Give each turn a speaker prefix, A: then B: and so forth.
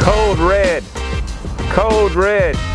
A: Cold red. Cold red.